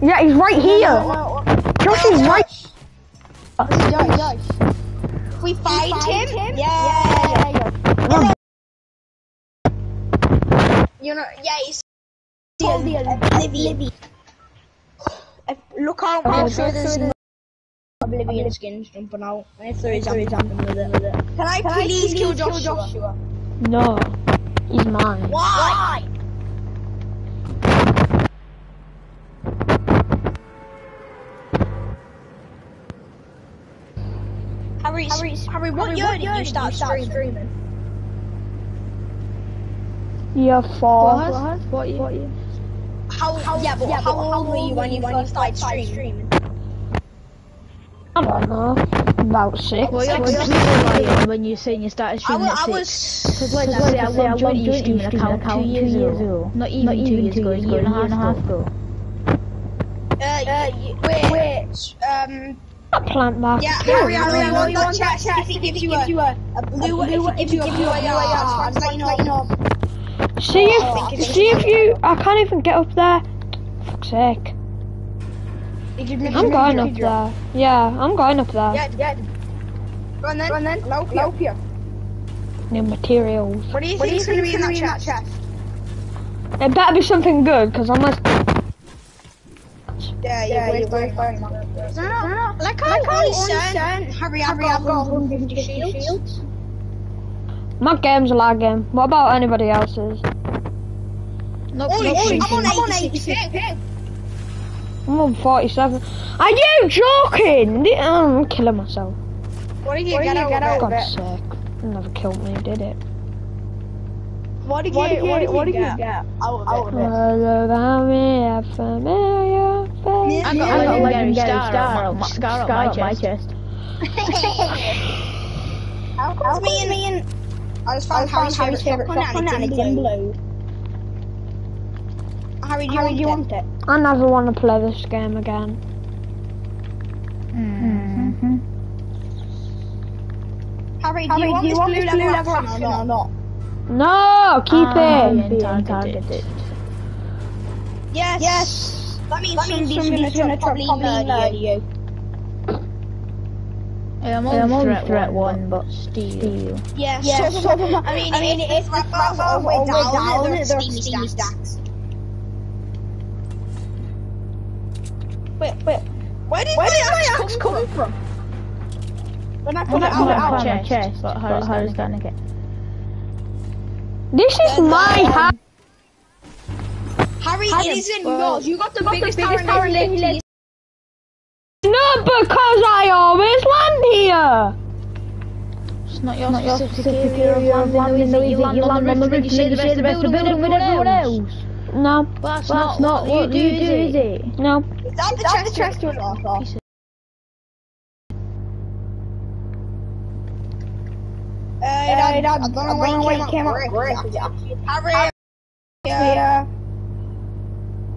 Yeah, he's right here. No, no, Josh is right. This is Josh. Josh. We find him? Yeah, yeah, No, You know, yeah, he's yeah. Oblivion. Uh, Look out, I'm sure there's no Oblivion skins jumping out. And if there is, I'm jumping with it. Can I please kill Joshua? no, he's mine. Why? Harry, Harry, Harry, what year did you start streaming? Year four. What? What? What? you- How, yeah, but how old were you when you first started streaming? I don't know. About six. Well, you're Well, you're when you're saying you started I streaming was, at I was, Because like I say, I love joining your streaming account two years ago. Not even two years ago, a year and a half ago. uh, wait, wait, um, A plant back. yeah, Harry, Harry, I want that chest if it gives you a, a blue, if it gives you a blue AR, just letting you know. See if, see if you. I can't even get up there. Fuck's sake. I'm going up there. Yeah, I'm going up there. Yeah, yeah. Go on then, go on then, hello, hello, here. New materials. What do you think is going to be in that chest? It better be something good, because I'm like. Yeah, yeah, you're very fine. Like how only certain, hurry, hurry, I've got 150 shields. My game's lagging. What about anybody else's? Not, Holy not shit, I'm on 86. I'm on 47. Are you joking? Oh, I'm killing myself. What did you get out get of out it? of God's sake. It never killed me, did it? What did you? What did you get out of it? All about me, a familiar face. I got a legendary star on my, scar on my chest. How come me and me and I just found Harry's Harry's favorite shotgun and it's in blue. Harry, do you want it? I never want to play this game again. Mm-hmm. Harry, do you want this blue level action or not? No, keep Um, it. being targeted. Yes. Yes. That means somebody's gonna probably murder you. Yeah, I'm Yeah, only I'm only threat, threat one, but steal. Yeah, Yeah, so, so- I mean, I mean, if the bars are way down, they're steamy stacks. Wait, wait. Where did Where my did my axe come from? When I put I'm it not out, out my chest, but Harry's Harry's gonna get. This is my house. Harry, it isn't yours. You got the biggest tower in the lake. Not because I always land here. It's not your, not your specific area of landing, is it? You land on the roof, you share the best of the building with everyone else. No, But that's That's not what you do, is it? no. Is that the chest, chest you're off of? Uh, I don't know why it came out great. Harry, yeah.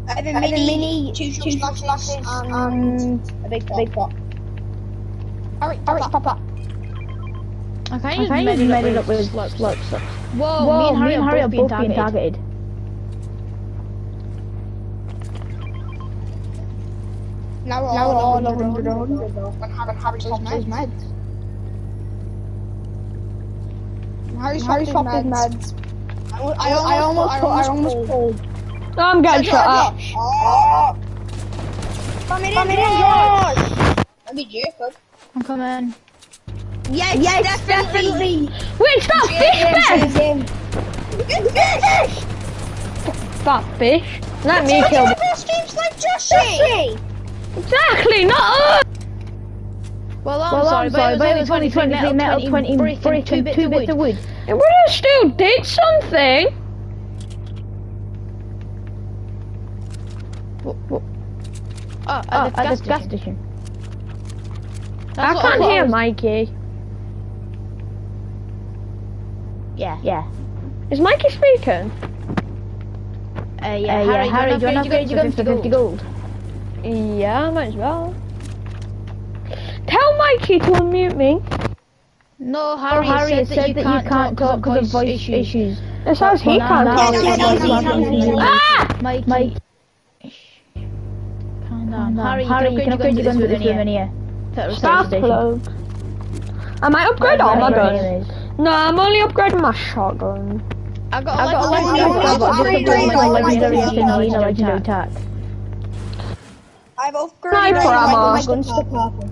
I have a mini, two two splashes, and a big pot. Big pot. Harry, Harry, pop up. I can't even made it made it up up with with slopes. slopes. slopes. Whoa, me and Harry are both being targeted. Now we're Now all, we're all on over 100 100 when Harry pops his meds. Harry's Harry popped popped his his meds. meds. I, I almost, put, I almost pulled. I'm getting shot up. Oh. Come in, come in, George. That'd be Jacob. I'm coming. Yes, yes, definitely. Wait, stop fish then! Good fish. Stop fish. Let me kill them. First game's like Joshy. Exactly, not us. Well, I'm Well, sorry, I'm but sorry, it was but only it was only 23 metal, 20 brick, and two bits, of wood. It would have still did something. Oh, at Oh, the at gas the gas station. I can't thought hear was- Mikey. Yeah, yeah. Is Mikey speaking? Uh, yeah, Uh, Harry, yeah, Harry, do you want to upgrade your gun to 50 gold? Yeah, might as well. Tell Mikey to unmute me. No, Harry, Harry has said, that you can't talk because of voice issues. It says he can't now- talk. Yeah, no, no, no, no, no, no, no. Mike, Mike. Can't No, Harry, you can upgrade your guns with this woman here. Spark plug. I might upgrade all oh my guns. No, I'm only upgrading my shotgun. I got, I got a Oh, legendary no, gun, but no, just no, upgraded no, my no, legendary no, SMG no, and a no, legendary attack. I've upgraded Sniper all ammo. my guns to purple.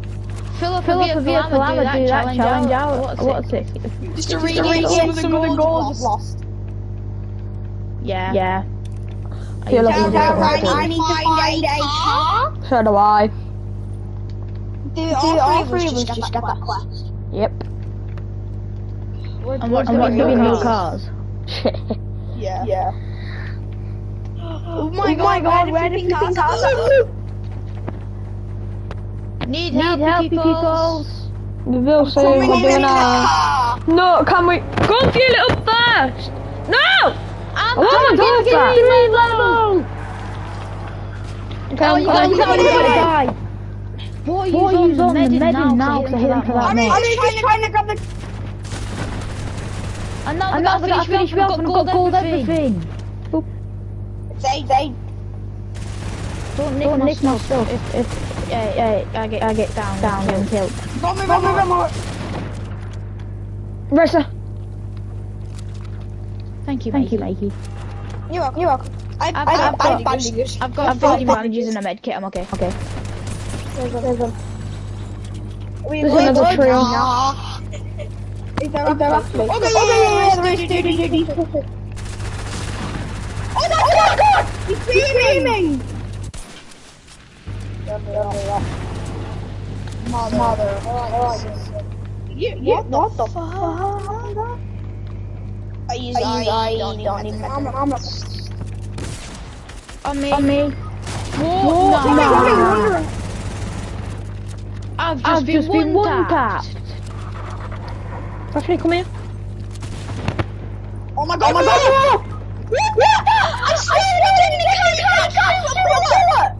Fill up, Fill up a vehicle armor, do that challenge out. What's it? Just to regain some of the goals we've lost. Yeah. Yeah. I Feel like it we as did a something. Right, weapon. I need to find a car. So do I. Dude, all three of us just got that quest. Yep. And what's and what's the new cars? Yeah. Yeah. Oh, oh my god, god, where did flipping cars Need help, Need people. We will soon. We're doing our. No, can we go and fuel it up first? No! I'm I want to go fast. Okay, I'm Oh, you coming. got- Boy, Boy, use on the the now, now, because I hit him for that I'm just trying to, grab the... And now And now finish finish me off and got gold everything. everything. They, they... Don't nick Don't my nick my stuff if, if uh, uh, I get I get down, Down and killed. Got me, got me, got me. Ressa. Thank you, Thank you. Mikey. You're welcome. You're welcome. I've, I've- I've, I've I've, got- bandages. I've got I've got 50 bandages and a med kit. I'm okay. Okay. There's a, there's a... We, There's we- another we- trio. Nah. Is there, is there actually? Okay, yeah, yeah, yeah, there is, dude, dude, dude, dude. Oh, no, oh my god! He's screaming! Mother. Mother. You, you, what, the fuck? I use I, I don't even I'm, I'm not. On me. On me. Whoa, I'm no. wondering. I've just I've been just been one one tap. tapped. Daphne, come here. Oh my god, oh my god! I swear I didn't get the bullet!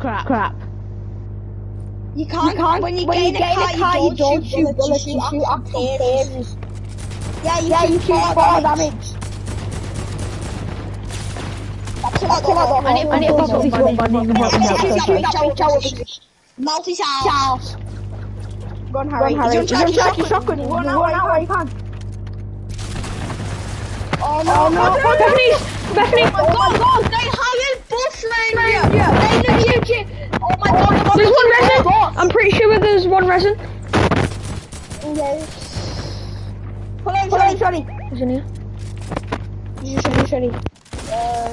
Crap. Crap. You can't, you can't when you when gain, you gain a car, you don't shoot bullets, you shoot actual phases. Yeah, you, yeah, you shoot four damage. That's another one. I need- I need to pop up This one bandage can help me out. Multi-shot. Go on, Harry. Go on, Harry. He's gonna track your shotgun. He's gonna run out where he can. Oh no, Oh no, Bethany! Bethany! Oh my god, they hired Bush Ranger! They legit! Oh my god, There's one resin! I'm pretty sure there's one resin. Pull in, pull in, Shotty. Who's in here? You should be Shotty. Uh,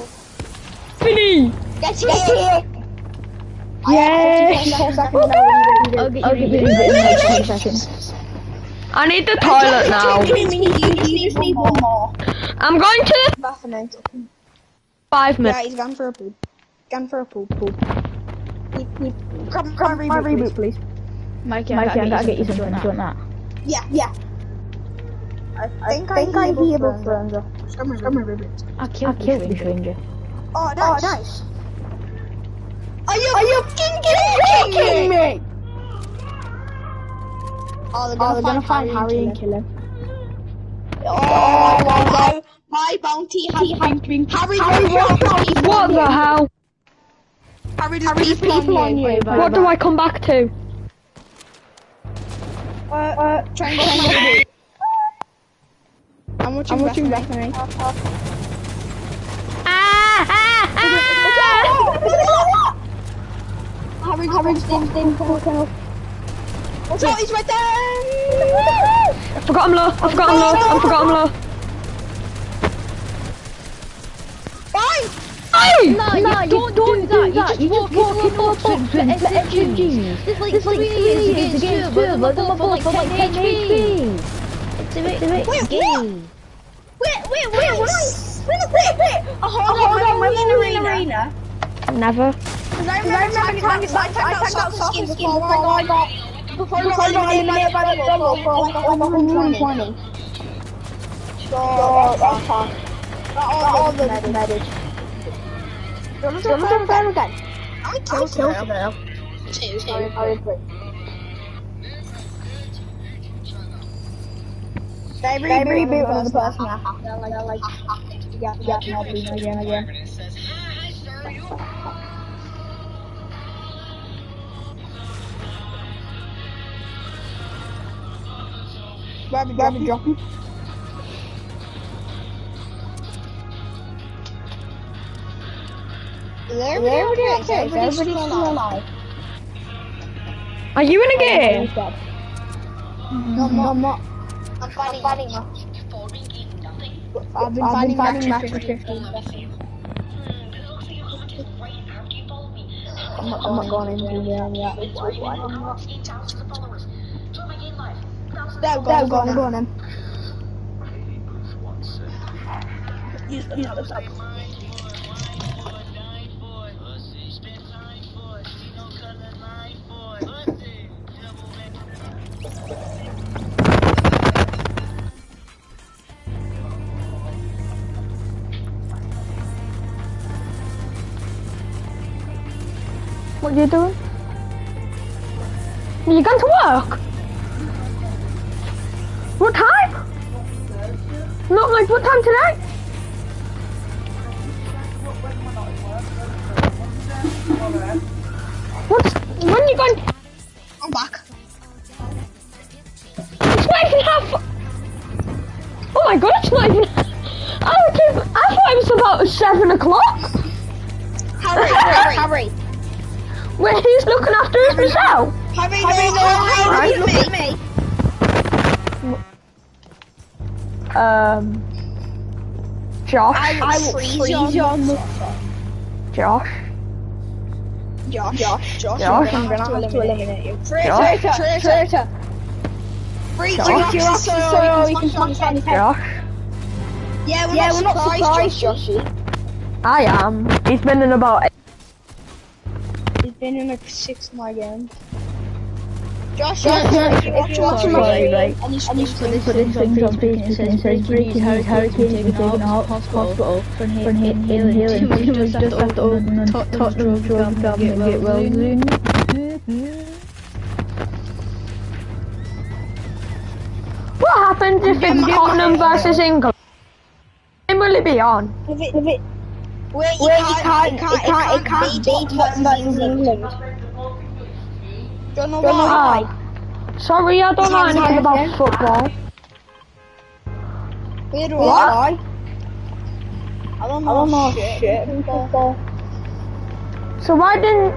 Finny! get here! Yes! I'll get I'll you get you ready. in the next 10 seconds. I need the toilet now. You just need one more. I'm going to Bethany. five Yeah, minutes. he's gone for a poop. Gone for a poop, poop. He, he, grab, grab my My reboot, reboot, please. please. Mikey, Mikey, I I gotta gotta get you something. Do you want that? Yeah, yeah. I, I think, I hear about Fernza. Grab my, grab my reboot. I I killed killed this this ranger. ranger. Oh, nice. Oh, nice. Are you, are you fucking joking me? Oh, they're gonna, Oh, they're gonna find Harry Harry and and kill him. kill him. Oh, wow. My bounty has been... Harry, Harry, what, What the hell? Harry, there's people on you. What do I come back to? Uh, uh, try and get my reboot. I'm watching, I'm watching Bethany. Harry, Harry, stim, stim, come on, come on. Watch out, he's right there! I forgot I'm low. I forgot I'm low. I forgot I'm low. Fine! Hey! No, you don't, do that. You just walk in the box with the SMGs. There's like three years against two of them. I'm both for like 10 HP. It's a bit, it's a bit gay. Wait, wait, wait, I... Wait, wait, wait! Oh, hold on, hold on, were in arena. Never. Because I remember I tagged I tagged out soccer skin before I got... Before I got eliminated by the double for like 120. So, that's fine. Not all the medic. Don't look at again. How many kills did I have? Everybody reboot, on reboot the bus now. are like, like, yeah, yeah, yeah, yeah, again, again. Grab me, grab me, drop me. Everybody's still alive. Are you in a game? No, no, no. I'm not. I'm finding, finding her. I've been finding match match for 15. I'm not, I'm not going into the um, yeah. There, go, go on, go on then. Use the, use the sub. You doing? You going to work? What time? Not like what time today? What's when you going? I'm back. It's not even half. Oh my god, it's not even. I, was, I thought it was about seven o'clock. Harry, Harry, Harry. When he's looking after himself. Harry, Harry, no, Harry, Right. look at me. Um. Josh. I will freeze you on the Josh. Josh, Josh, Josh, Josh. I'm gonna have to eliminate you. Josh. Traitor, traitor. Freeze Josh. you off so you can smash on his head. Josh. Yeah, we're Yeah, not we're not surprised, surprised, Joshy. I am. He's been in about. He's been in like six of my games. Josh, Josh, Josh, if you're watching my Sorry, game right. and you And you speak put to this things on Facebook and it says breaking news, hurricane taken out hospital for inhaling healing. Too much just have to open and Tottenham drug family get well soon. What happens if it's Tottenham versus England? When will it be on? If it, if it, where you, can't, it can't, it can't, it can't beat Tottenham versus England. Don't know why. Sorry, I don't know anything like about football. Where do What? I? I don't know, I don't know shit. shit. Football. So why didn't?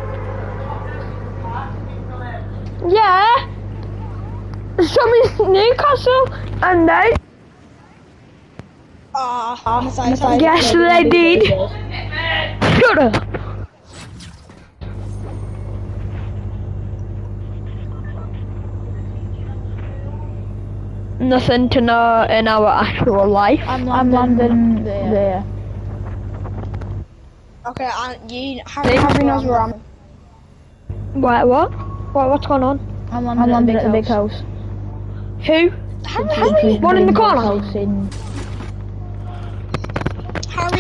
Yeah. Some is Newcastle, and they. Ah, uh, Yes, they did. Shut up. Nothing to know in our actual life. I'm landing there. Okay, and you, Harry, Harry knows where I'm. What? What? What? What's going on? I'm landing at the big house. Who? Harry, One in the corner.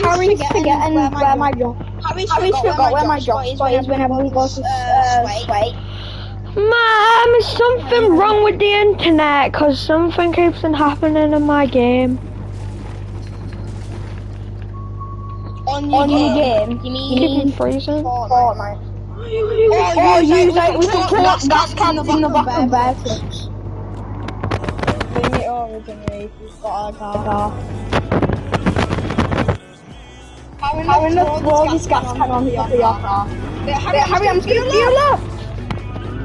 House in Harry's, Harry's forgetting, forgetting where my job. Harry's, forgot where my job spot is whenever we go to uh, Sway. Mom, is something wrong with the internet? Cause something keeps on happening in my game. On your On your game. game. You Keep mean on freezing. Fortnite? Oh, Oh, you use like it we to can put put gas gas cans cans in the back of bed. vehicles. Bring it over to me if you've got a car. Harry, Harry, look, look, throw throw this this gas gas can on the can of car. Wait, Harry, Wait, Harry, I'm just gonna gonna.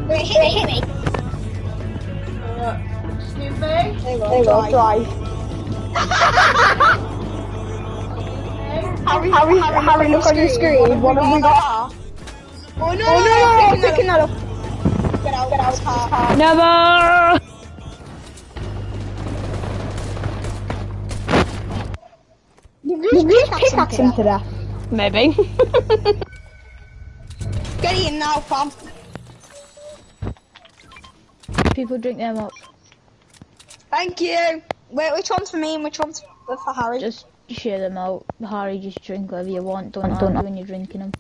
Wait, hit me, hit me. There you go, There you go, drive. Harry, Harry, Harry, look on your screen. What have we got? Oh no, Oh no, no, I'm picking that up. Get out, get out, car. Never. You You really pickaxe him to death. Maybe. Get in now, fam. People drink them up. Thank you. Wait, which one's for me and which one's for for Harry? Just share them out. Harry, just drink whatever you want. Don't argue when you're drinking them.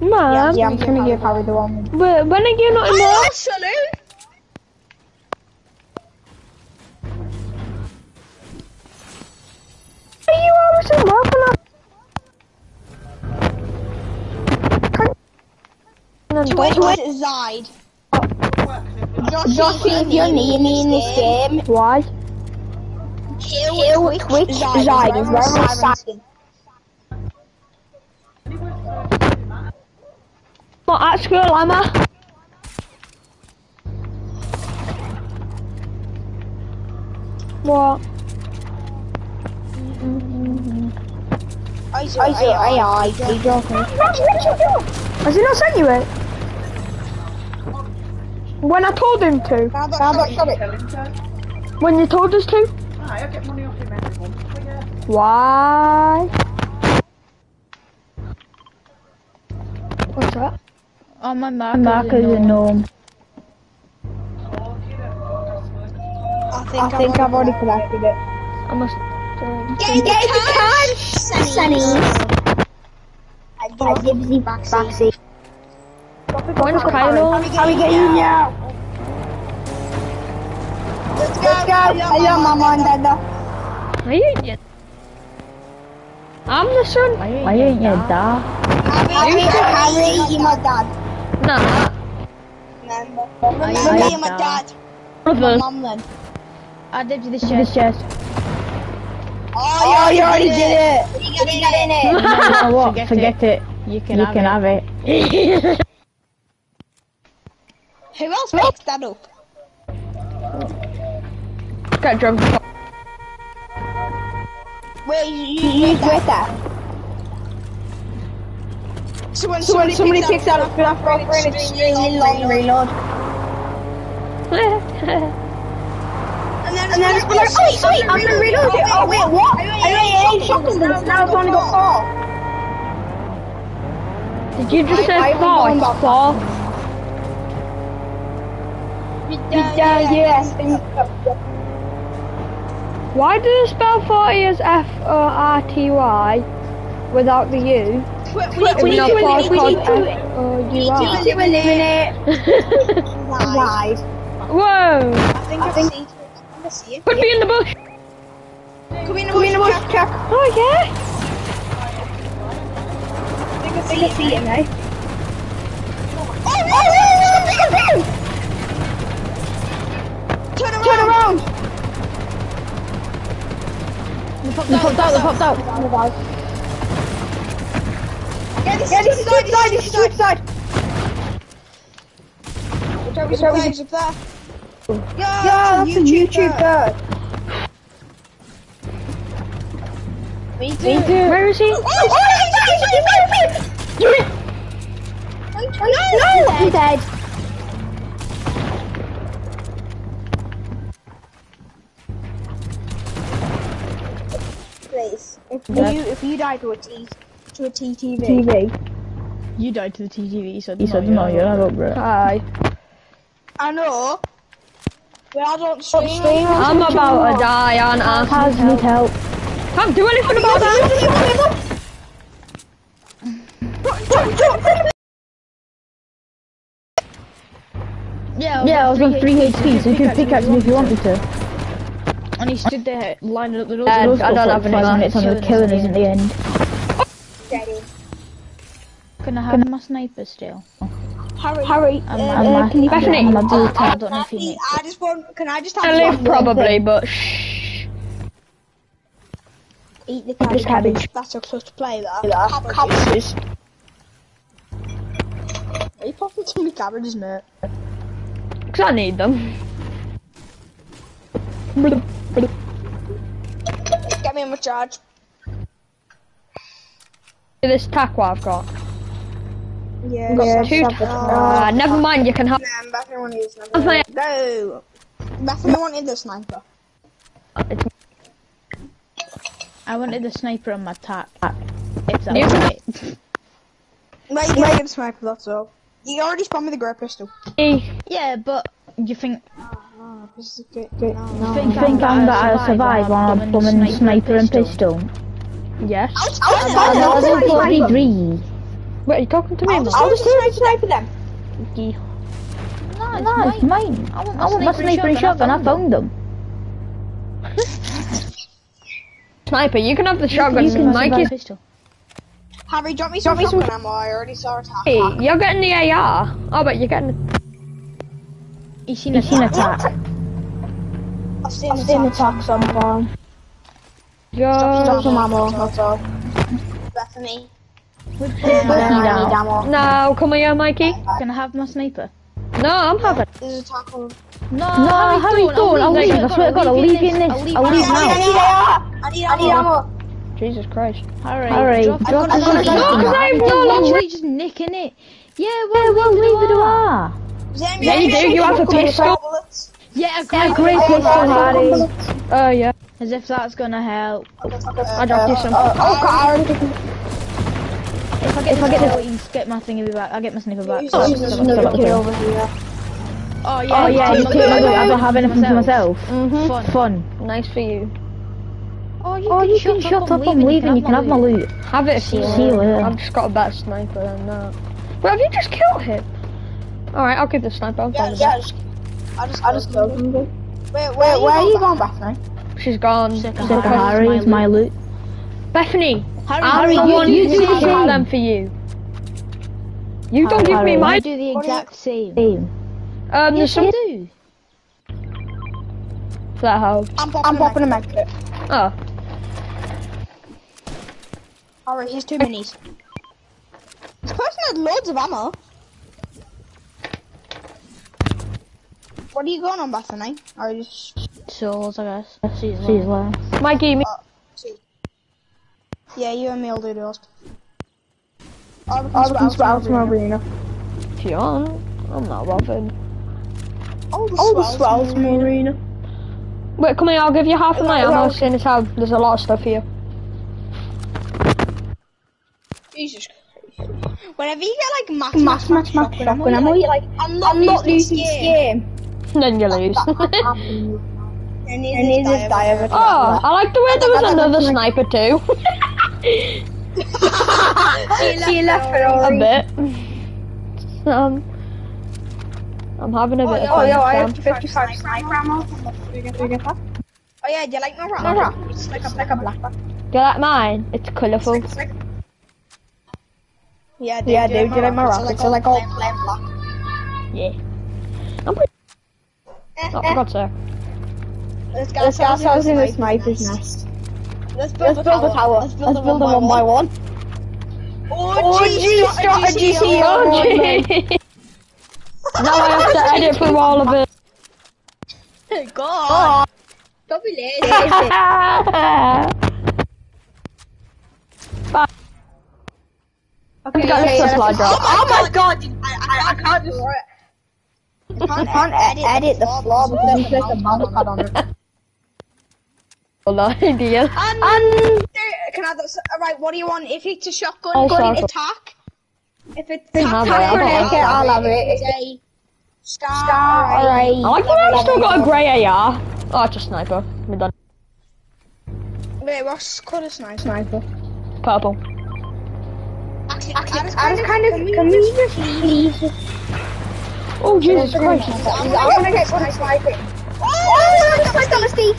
Mom, Yeah, I'm gonna give Harry the one. but when are you not in Hello, work? salute. Are you always in work or not? To which one is Zide? Josh, if you're near me in this game, Why? kill Twitch Zide is where my siren. Not at school, am I? What? I saw AI. You joking? Has he not sent you it? When I told him to. Now that shot it. When you told us to. Aye, I get money off him every month. Yeah. Why? What's that? Oh, my marker's, Marker's a a no. gnome. I think, I think I've already collected it. I must. Uh, Get, get the card, Sunny. I give, I give the backseat. When's Kylo? How we get you now? Let's go. Let's go. Hello, Mama and Dada. Are you? yet? I'm the son. Why ain't you da? Harry, Harry, you're my dad. Nah. Remember? Remember, you're my dad. My Brothers. mum then. I did you this This chest. chest. Oh, you already did it. You got it in it. You know what? Forget Forget it. You can You have can it. have it. Who else picked that up? Get drunk. Where you, you, you with that? So when somebody, somebody picks that up, you'll have to go extremely long reload. And then, and then it's like, oh sweet, I'm gonna reload it. Oh wait, what? I only eight seconds, and now it's only got four. Did you just I- say four? It's four. Yeah. Why do they spell 40 as F O R T Y without the U? We need Even to though four's eliminate. called We F O U need to eliminate. Lies. Whoa! I think I think. I see it. Put me in the bush! Come in the bush, Jack. Jack. Oh yeah! I think I see it, see it, mate. Oh, oh, oh, oh, oh, Turn around. Turn around. They popped out, they popped out. Yeah, this, yeah, this is suicide, this is suicide. Which over there, up there. Yeah, yeah that's a YouTube bird. Me too. Me too. Where is he? Oh, oh, he's dead, he's dead. No, no, he's dead. Please, if you if you die to a T to a TTV, TV. You died to the TTV, so You said no, you're not up, bro. Hi. I know. But I don't stream. I'm about to die, aren't I? Has need help. Can't do anything about that! Yeah, Yeah, I was on 3 HP, so you can pickaxe me if you wanted to. And he stood there lining up the doors. Uh, I don't have 45 any minutes on the killing us in the end. Can I have my sniper still? Hurry! Harry, I'm, uh, I'm, uh, my- can you Bethany. I'm a blue I don't know if you Matthew, need I just want. Can I just have I one live thing? probably, but shh. Eat the cabbage. cabbage. That's a close to play. That. Cabbages. Are you popping too many cabbages, mate? Because I need them. Get me in my charge. This tack what I've got. Yeah. Got two. Uh, never mind, you can have. Um, Bethany wanted the Have my- sniper. Go. Bethany wanted the sniper. It's I wanted the sniper on my tack. If that You was it. Right, you get sniper. That's all. You already spawned me the grey pistol. me. Yeah, but you think Oh, this is good. good. No. you You think I'm gonna survive on a bombing sniper and pistol? Yes. I was, I was I in was, 43. Wait, are you talking to me? I man? was, I was doing the sniper then. No, it's No, it's mine. mine. I want I want my sniper and shotgun, I found them. Sniper, you can have the shotgun. you can Mike survive. is. Pistol. Harry, drop me some shotgun ammo. I already saw it. Hey, you're getting the AR. Oh, but you're getting. You seen You a seen attack? Attack? I've seen, I've seen the attack somewhere. Yo. Drop some ammo, that's all. Bethany. Which Bethany I need ammo. No, come here, Mikey. Can I have my sniper? No, I'm having. There's a attack on. No, No, Harry, don't. I'll leave. I swear to God, I'll leave you in this. I'll leave I now. need ammo! I need ammo! I need ammo! Jesus Christ. Harry, Harry, drop, drop I'm the gonna sniper. no, No, 'cause I have you're no literally just nicking it. Yeah, well, Yeah, well, leave it are. are. Does anybody Yeah, you do, you have a pistol. Bullets? Yeah, Yeah, great. great pistol, Harry. Oh, yeah. As if that's gonna help. I dropped you some. Oh, oh, God, I already took If I get If I get this, this- you can get my thingy back. I'll get my sniper back. Oh, there's another kid over here. Oh yeah, Oh yeah, you I'm my. I don't have anything for myself. Mm-hmm. Fun. Fun. Nice for you. Oh, you Oh, can you shut can shut up. up. I'm leaving. You can have my loot. Have it if you See you later. I've just got a better sniper than that. But have you just killed him? Alright, I'll give the sniper. I'm Yeah, yeah, just, I just, I just killed him. Wait, where, where are you going, Bethany? She's gone. Sick of Harry, Harry, it's my loot. Bethany, Harry, I'm Harry, you, one you who do the them for you. You don't Harry, give me my. You do the exact same. Same. Um, there's Yes, some do. that helps. I'm popping, I'm popping a med kit. Oh, Alright, here's two minis. This person had loads of ammo. What are you going on, Bethany? Or just... Souls, I guess. She's She's left. Mikey, me. Uh, two. Yeah, you and me will do those. Or we can Or we split can out split out from arena. arena. If you want, I'm not bothered. All the All the swells swells from from arena. Wait, come here. I'll give you half of my Well, ammo. well- Seeing as how there's a lot of stuff here. Jesus Christ. Whenever you get like max, Max, max, max, shotgun ammo. You're like, I'm not, I'm not losing losing this this game. game. Then you lose. I need I need this die of it. oh, I like the way there was another sniper too. See you left for a bit. Um, I'm having a Oh, bit yeah, of oh, fun. yeah, I Sam. have 55 sniper ammo. Do you get? Oh yeah, do you like my rock? My rock. It's like a, like a black one. Do you like mine? It's colourful. It's like, yeah, dude, Yeah, do you dude, do you like my rock? It's It's like like all all flame, flame black. Yeah. I'm. Oh, eh. for God's sake. Let's Let's get ourselves in the sniper's nest. Let's build, Let's build a tower. Let's build them one by one. Oh, G strategy here. Oh, gee. now I have to edit through all of it. God. Don't be lazy. I've got this slide drop. Oh my oh god, I, I, I can't just... I can't, Can't e- edit the floor because you pressed the mouse pad on it. Well, idea. And, and can I? Right, what do you want? If it's a shotgun, Oh, gun sorry. attack. If it's have attack, it, I for don't an like AK, it. I'll have it. It's a star. Star, alright. I like that I've still got a grey AR. Oh, it's a sniper. We're done. Wait, what's called a sniper? Sniper. Purple. Actually, I just I just kind of, can we just please? Oh, Jesus Christ. I'm gonna want to get one sniper. Oh, Oh, that's my dynasty.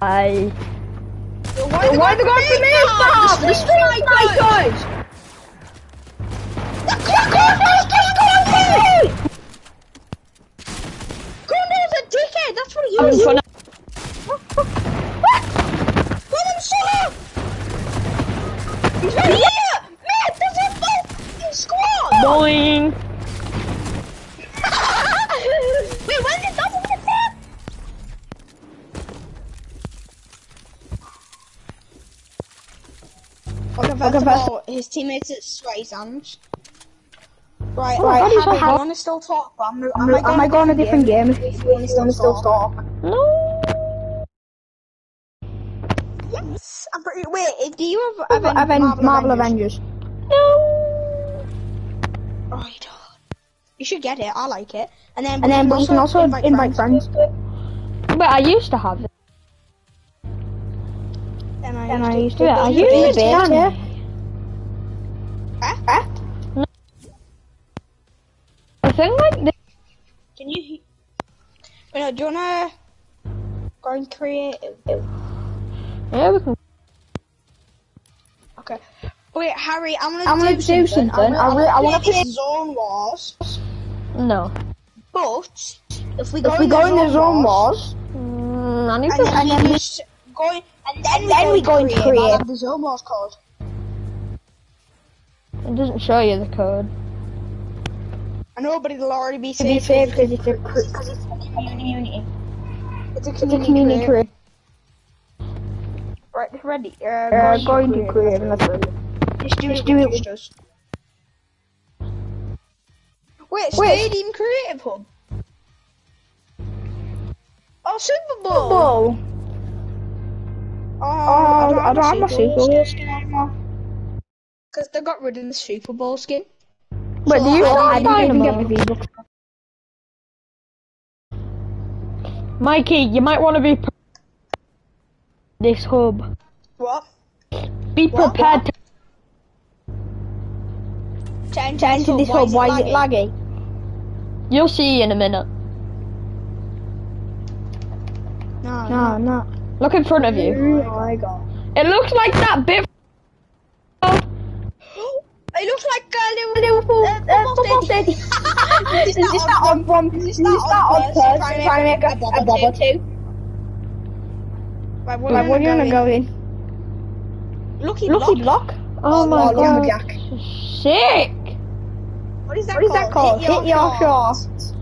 I. Why, Why the guys for me? Stop! The street snipers! The corner's just going through! Corner's a dickhead, that's what he I'm in is. front of. Let him shut up! He's right here! Man, there's a fucking squad! Boing. Wait, when did that one get that? Okay, first of all, his teammates at Sweaty Sands. Right, Oh, right, God, he's Harry, so you wanna still talk? But I'm, I might, I might go on a different game if you want to still, still talk. No. Yes, I'm pretty. Wait, do you have Aven- Aven- Marvel, Marvel Avengers. No. Oh right. You should get it. I like it. And then, And then we can also invite friends. Wait, I used to have it. And I, And I used to Yeah, I used it, to. yeah. Huh? Huh? I think like this. Can you? Wait, no, do you wanna go and create? Yeah, we can. Okay. Wait, Harry, I'm gonna, I'm gonna do, do something. something. I really, I want to play. Zone Wars, No. but if we go, If we go in the zone wars, Mm, I need and, to. then, and then we go in, and then, then we go in I'll creative. have the Zone Wars code. It doesn't show you the code. I know, but it'll already be to be saved. safe because it's a cre- Because it's a community. It's a it's a community. community creative. creative. Right, ready. Uh, Uh, going to creative. Just do Just do it. with us. Wait, Wait. Stadium Creative Hub. Oh, Super Bowl. Ball. Oh, Oh, I don't have my Super Bowl skin anymore. Because they got rid of the Super Bowl skin. But do you? I I didn't even get the V-Bucks. Mikey, you might want to be pre- this hub. What? Be What? prepared to. Change, Change to this hub. Why is it laggy? You'll see in a minute. No, No, no. Look in front of you. Oh my god. It looks like that bit. It looks like uh, Liverpool. Liverpool, uh, football stadium. Is this that odd one? Is this that odd person trying to make a, a bobber too? Right, Like, what do you wanna go in? Lucky, Lucky Block. block? Oh my Oh, god. lumberjack. Sick. What is that What is that called? Hit your shorts.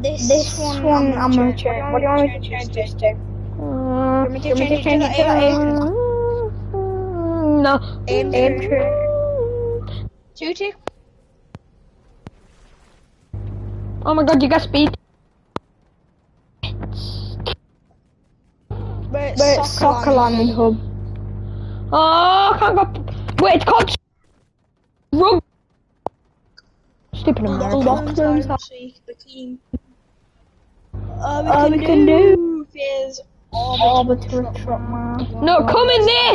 This, This one I'm gonna change. What do you want me to change this to? Uh, Want me to Want me to change it to change the aim? no. Aim Aim true. true. Two two. Oh my god, you got speed. But, But soccer landing hub. Oh, I can't go. Wait, it's called rug. Stupid American. Lockdown. The team. Uh, we, Uh, can, we can do is truck man. No, come in there.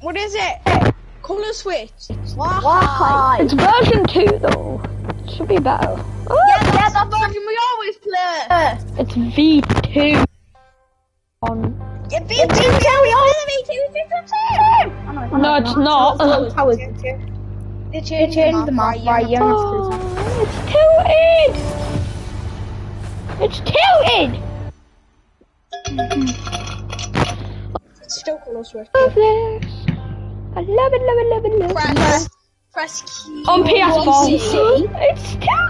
what is it? Color switch. Why? It's version two though. It should be better. Yeah, Oh, that's the version we always play. it's V two. On. Yeah, V2 carry on. V2 is V2. No, it's not. How is it? They They changed the map by youngsters. Oh, it's tilted. It's tilted. It's still color switch. Love this. I love it, love it, love it, love it. Press, press Q. On PS4. It's tilted.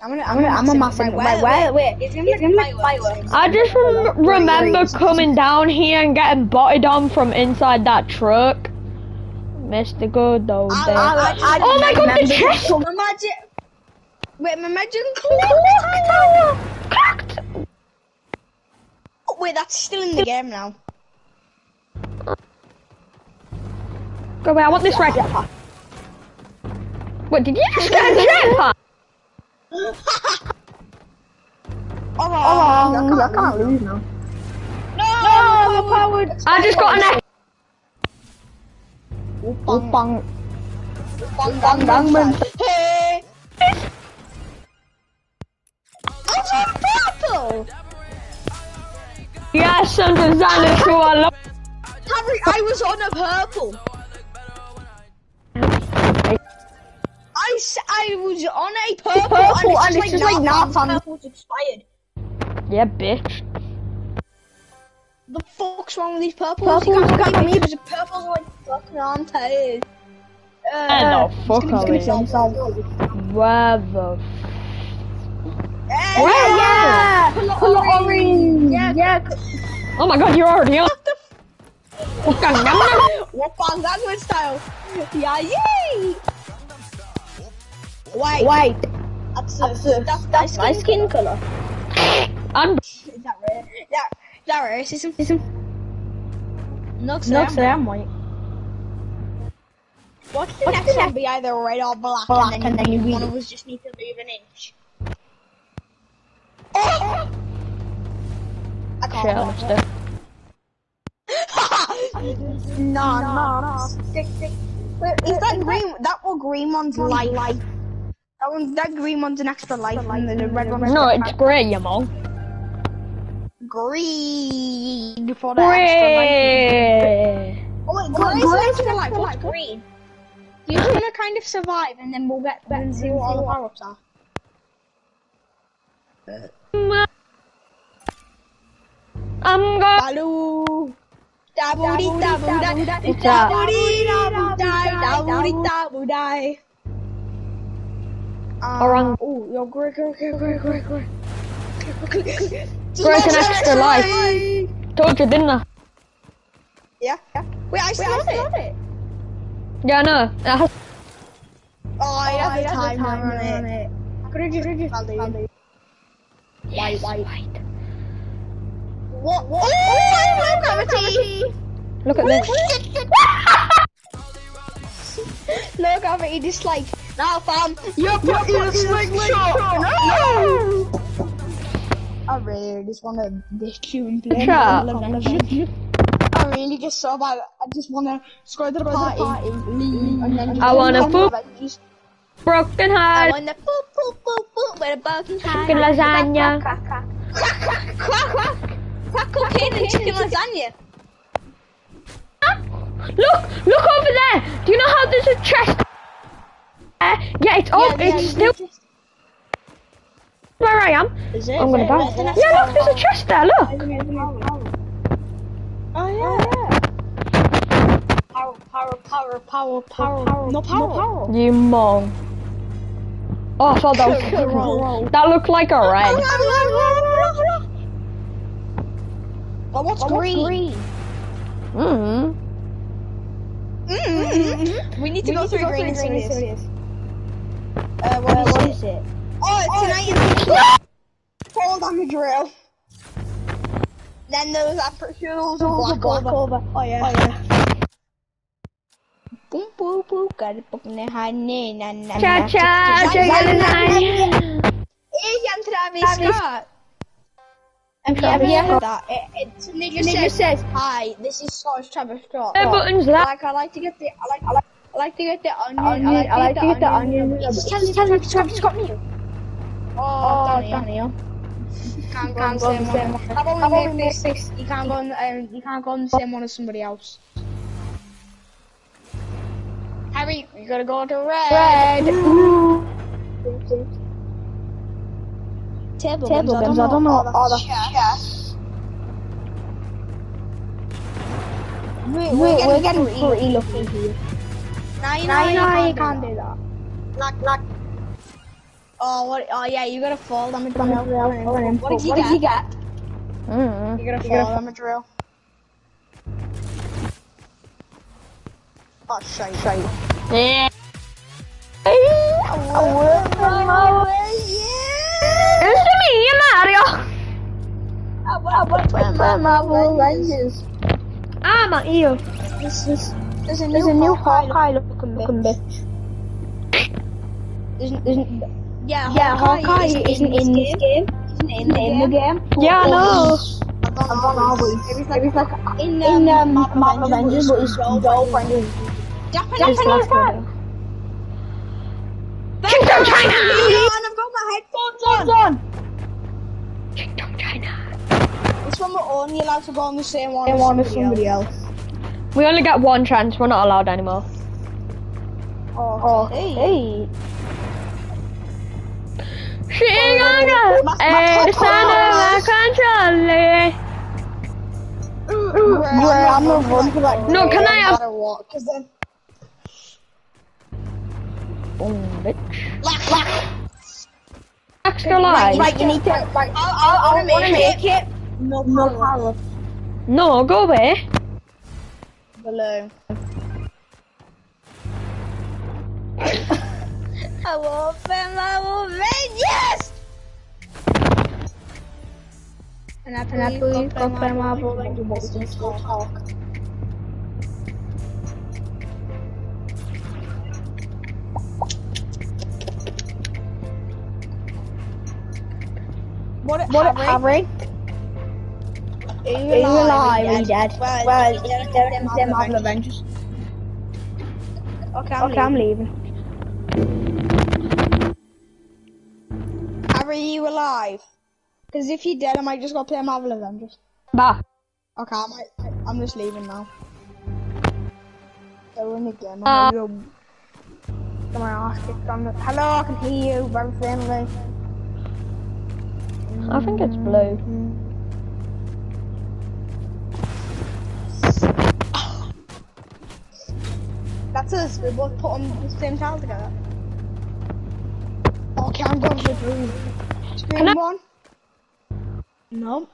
I'm gonna, I'm gonna, I'm gonna a massive. Wait, wait, wait. It's gonna be like fireworks. I just rem- remember coming down here and getting botted on from inside that truck. Missed the good old days. I- I- oh my god, the chest! Imagine. Wait, imagine Clock tower! Clocked! Oh, wait, that's still in the game now. Go away, I want this red jetpack. Wait, did you just get a jetpack? Oh, Oh, I can't lose now. no, no, powered. I just got an Bang, bang, Bang, bang, bang, bang. Hey. It's in purple. Yes, some designers who I love. Harry, I was on a purple. I, I was on a purple, Purple, and and it's it's just like, just like nah, nah, purple's expired. Yeah, bitch. The fuck's wrong with these purples? Purples you can't believe me. because the purples like fucking on tired. And uh, the fuck It's are we? Where the Yeah, Where? yeah. Yeah, color orange. Yeah. Yeah, Oh my god, you're already on. Fucking number. Wapang Gangnam style. Yeah, yay! Wait, Wait, that's, that's, that's, that's my skin color. I'm Is that rare? That, is that racism? No, No, so I'm white. What's the What's next the one be either red or black, Black, and and then, then you one read of us just need to move an inch? Eh. I shit, can't. I missed it. no, no, no. Stick, stick. Wait, is that green? That one green one's light. light. That one, that green one's an extra life, and the red one's No, it's grey, you mong. green for the extra life. Grey. Oh wait, green is an extra life. What's green? You just gonna kind of survive, and then we'll get back and see what all the power-ups are. I'm going. Baloo. Dabudi dabu da What's that? dabudi dabu die dabudi Um, dabu die. Orang- Oh, yo, great, great, great, great, great, great. Grey's an extra life. Told you, didn't I? Yeah, yeah. Wait, I still have it. Yeah, I know. It has Oh, I have the timer on it. I could have just Baloo. White, white. What? What? Oh, oh I'm gravity. Look at this. No gravity dislike. Now, fam, you're putting a slingshot. No. I really just want to dish you and play. Shut Marvel Avengers. I really just so bad. I just want to go to the party, leave, and then mm. just I wanna Marvel poop. Avengers. Broken I heart. want to poop, poop, poop, poop with a broken heart. Chicken lasagna. Quack, quack, quack, quack, quack. Crack cocaine and chicken lasagna. Look, look over there. Do you know how there's a chest? Uh, yeah, it's oh, it's still where I am. Is it? I'm gonna die. Yeah, look, there's a chest there. Look. Oh yeah. Power, power, power, power, power. No power. You mong. Oh, I thought that was that looked like a red. Oh, what's green? Mm. Mm-hmm. We need to go through green and serious. Uh, what is it? Oh, it's an item. Hold on the drill. Then there was apples and black over. Oh yeah. Oh yeah. Boom boom boom, got it boom na honey na na Cha cha, chicken lasagna. Hey, I'm Travis Scott. Have you ever heard that? It, it's a nigga, says, says, "Hi, this is Scottish Travis Scott." The buttons left. Like I like to get the I like I like I like to get the onion. I like, to get the onion. It's Travis Travis Travis Scott new. Oh, Daniel. Can't go on the same one. I've only made this. You can't go on. Um, you can't go on the same one as somebody else. Harry, you gotta go to red. Red. Table, Table games, I don't know all the chess. Wait, we're getting pretty lucky here. Now you know, you know how you you can't do that. Like, like. Oh, what? Oh, yeah, you gotta fall down the drill. What What did you What get? did you get? Mm. You gotta fall down the drill. Oh, shite, shite. Yeah. Yeah! It's me, Mario. I went for my Marvel Avengers. I'm a eel. This is, there's a There's new, a new Hawkeye. Hawkeye looking bitch. There's, there's, yeah, Yeah, Hawkeye isn't in this game. Isn't In the game. Yeah, I know. I don't know. always. It's It was like like in, in um, um, Marvel Avengers, but it's Joel Brandon. Japanese. Just last video. Kingdom China! And I've got my headphones on. Kingdom China. It's when we're only allowed to go on the same one They as want somebody, somebody else. Else. We only get one chance. We're not allowed anymore. Oh, Hey. Shingaga, My- my eh, the of my controllers. controller. Bro, I'm not one for that. No, can I have? matter what, 'cause then Boom, bitch. lack, lack. Extra life. Right, you need to. Right, I, I, I want to make, it. No, no power. power. No, go away. Balloon. I will open, I will yes! And I And I believe got Got Marvel Avengers, but we can still talk. What, What, Harry? Are you Are alive? Are dead? Well, they're, they're, they're Marvel Avengers. Okay, I'm Okay, I'm leaving. leaving. alive? Because if you're dead, I might just go play Marvel Avengers. Bah. Okay, I might, I'm just leaving now. So in the game, Uh, go. Come on, ask it from the. Hello, I can hear you, very friendly. I think it's blue. That's us. We both put on the same tile together. Okay, I'm going for green. Screen Can I- one. No.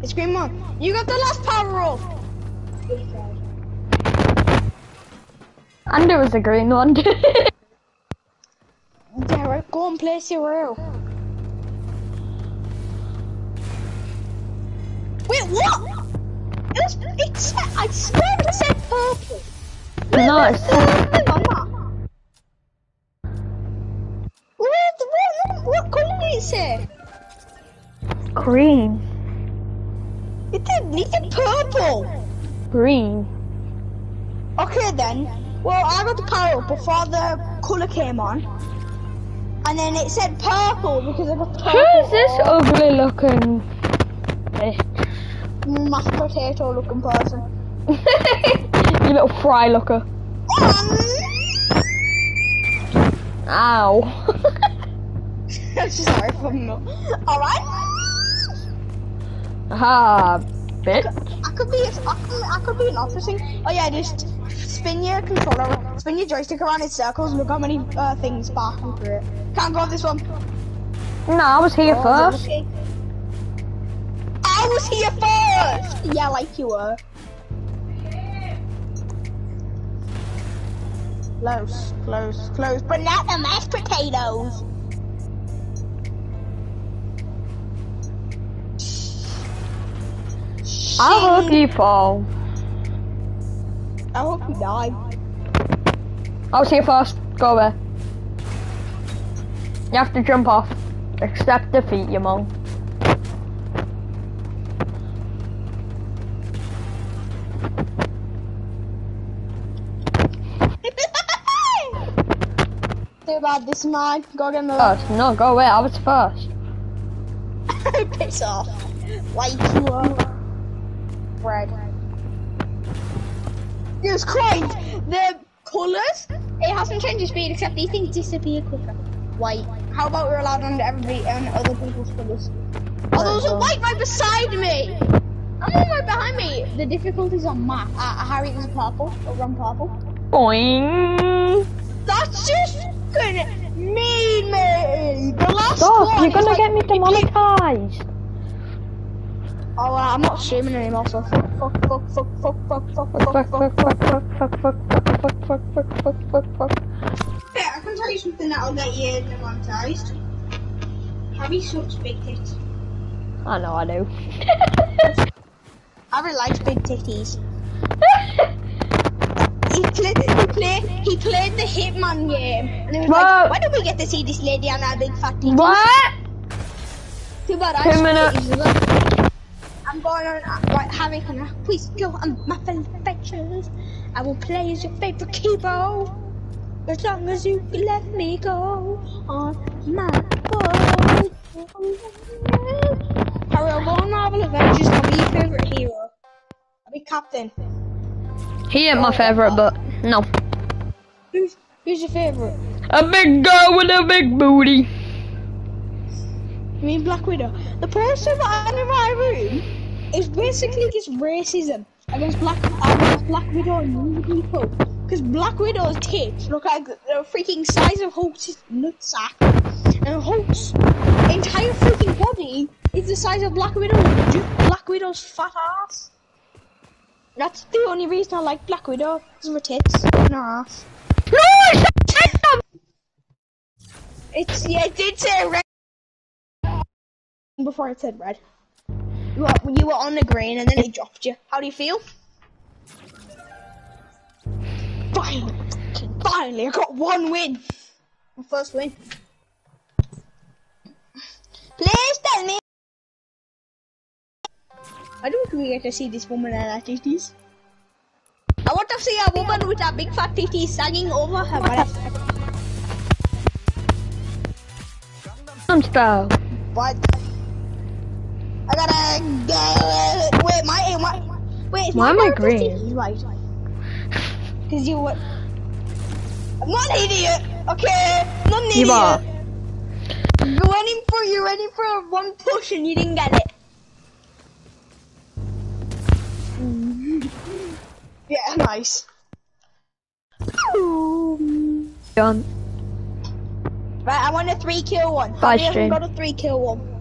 It's green one. You got the last power up. And it was a green one. Derek, go and place your row. Wait, what? It was, it said, I swear it said purple. No, it's Hang on, that. Where, where, what colour did it green. It didn't, it said purple. Green. Okay then. Well, I got the power before the colour came on. And then it said purple because I got the purple. Who is this ugly looking bitch? mashed potato looking person? you little fry looker. Ow. I'm sorry if I'm not. Alright. ah, bitch. I could be, I could, I could be an officer. Oh yeah, just spin your controller, spin your joystick around in circles. Look how many uh, things sparking through it. Can't go this one. No, I was here first. Okay. I was here first. Yeah, like you were. Close, close, close, but not the mashed potatoes. I hope you fall. I hope you die. I was here first. Go away. You have to jump off. Accept defeat, you mom. This is mine. Go get another. First. No, go away. I was first. Piss off. Like you are. Red. It's quite. The colours, it hasn't changed the speed except these things disappear quicker. White. How about we're allowed on every and other people's colours? Oh, there's a white right beside me. I'm right behind me. The difficulty's on map. Uh, Harry is purple. Over on purple. Boing. That's just gonna mean me. The last Stop. one You're gonna like- get me demonetized. Oh, uh, I'm not streaming anymore, so fuck, fuck, fuck, fuck, fuck, fuck, fuck, Fuck, fuck, fuck, fuck, fuck, fuck, fuck, fuck, fuck, fuck, fuck, fuck, fuck, fuck. I can tell you something that'll get you demonetized. Harry sucks big tits. I know I do. Harry likes big titties. He played, he played, the Hitman game, and he was What? like, "Why don't we get to see this lady on our big fat titties?" what? Too bad I Two minutes. I'm going on. Uh, right, Harry, can I please go on my adventures? I will play as your favorite keyboard as long as you let me go on my boat. Harry, I'll go on Marvel Avengers. I'll be your favorite hero. I'll be captain. He ain't my favorite, but no. Who's who's your favorite? A big girl with a big booty. I mean Black Widow. The poster that in my room is basically just racism against Black against Black Widow and young people. Because Black Widow's tits look like the freaking size of Hulk's nutsack, and Hulk's entire freaking body is the size of Black Widow. Black Widow's fat ass. That's the only reason I like Black Widow, of her tits and her ass. No, I said them. It's yeah, it did say red before it said red. You were, you were on the green and then it dropped you. How do you feel? Finally, finally, I got one win. My first win. Please tell me. I don't really get to see this woman and her titties. I want to see a woman with a big fat titty sagging over her breast. I'm style. What? I gotta go. Wait, my my. my Wait, Why am I green? Right. Cause you what? I'm not an idiot. Okay, I'm not an You idiot. are. You went in for you went in for one push and you didn't get it. Yeah, nice. Done. Right, I want a three kill one. Bye, How many of them stream. got a three kill one?